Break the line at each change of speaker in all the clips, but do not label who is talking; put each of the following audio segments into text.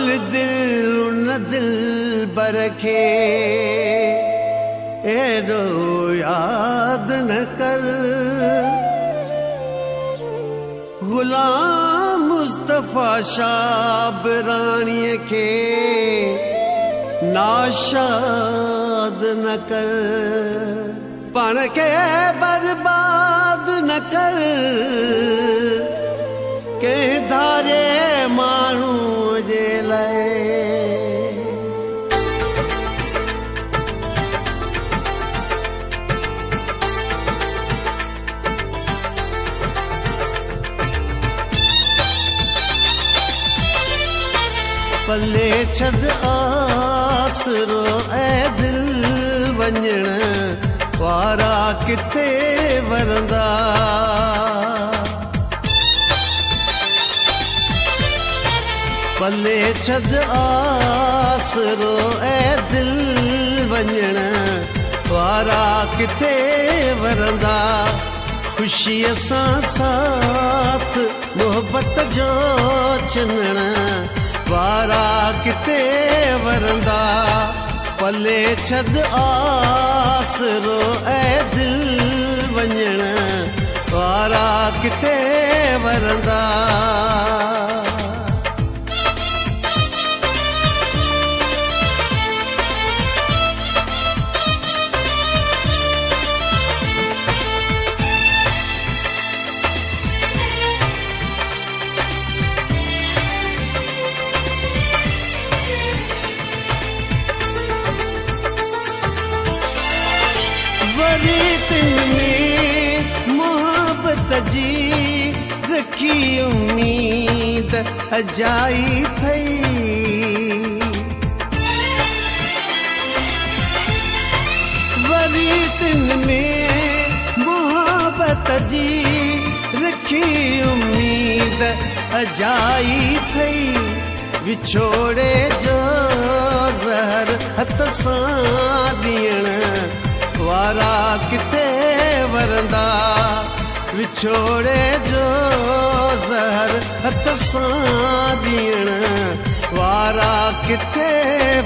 पागल दिल उन दिल बर खे एॾो यादि न कर। गुलाम मुस्तफ़ा शाब राणीअ खे नाशाद न कर। पाण खे बर्बाद न कर। कंहिं धारे माण्हू جي لاءِ پلي ڇد آسرو ۽ دل وڃڻ وارا ڪٿي ورندا پلي ڇد آسرو ۽ دل وڃڻ. وارا ڪٿي ورندا؟ خوشيءَ سان ساٿ محبت جو چنڻ. وارا ڪٿي ورندا؟ پلي ڇد آسرو ۽ دل وڃڻ. وارا ڪٿي ورندا جي رکي اميد اجائي ٿئي. وري تن ۾ محبت جي رکي اميد اجائي ٿئي. وڇوڙي جو زهر هٿ سان ڏيڻ وارا ڪٿي ورندا وڇوڙي جو زهر هٿ سان ڏيڻ. وارا ڪٿي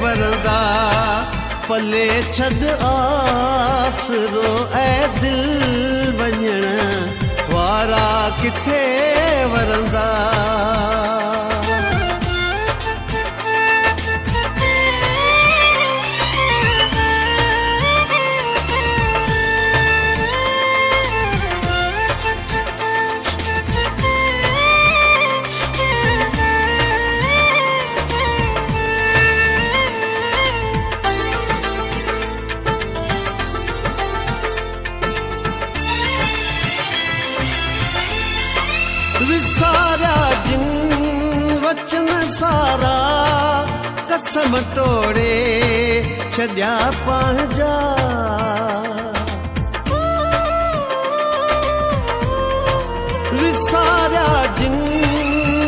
ورندا؟ پلي ڇد آسرو ۽ دل وڃڻ. وارا ڪٿي ورندا وسارا جن وچن سارا قسم توڙي ڇڏيا وسارا جن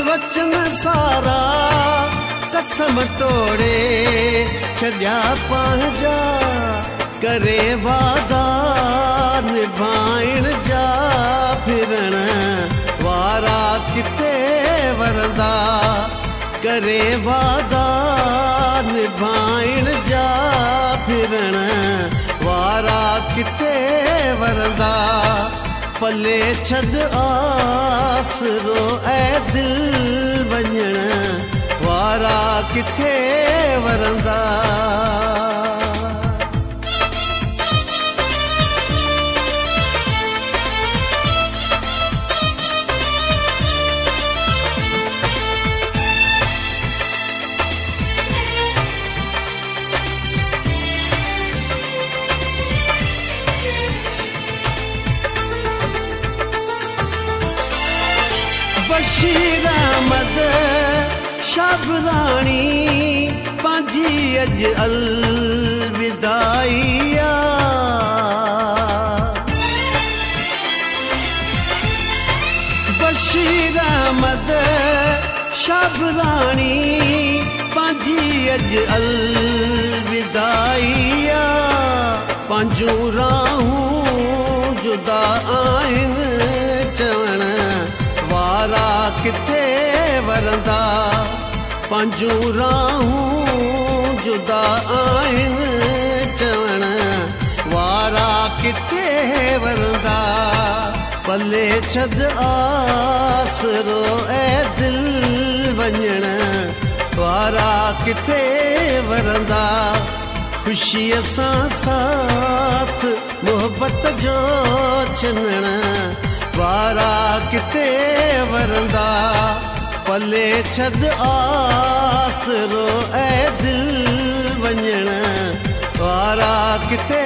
وچن سارا قسم توڙي ڇڏيا ڪري واعدا نڀائڻ جا ڪري واعدا نڀائڻ جا ڦرڻ وارا ڪٿي ورندا پلي ڇد آسرو ۽ دل وڃڻ وارا ڪٿي ورندا احمد شبراڻي پنهنجي اڄ الودائييا. بشير احمد شبراڻي پنهنجي اڄ الودائييا. پنهنجون راهون ڪٿي ورندا؟ پنهنجون راهون جدا آهن چوڻ. وارا ڪٿي ورندا؟ پلي ڇڏ آسرو ۽ دل وڃڻ. وارا ڪٿي ورندا؟ خوشيءَ سان ساٿ محبت جو ڇنڻ وارا ڪٿي ورندا پلي ڇڏ آسرو ۽ دل وڃڻ وارا ڪٿي